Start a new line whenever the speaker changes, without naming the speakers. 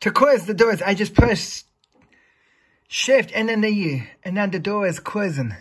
To close the doors, I just press shift and then the, U, and then the door is closing.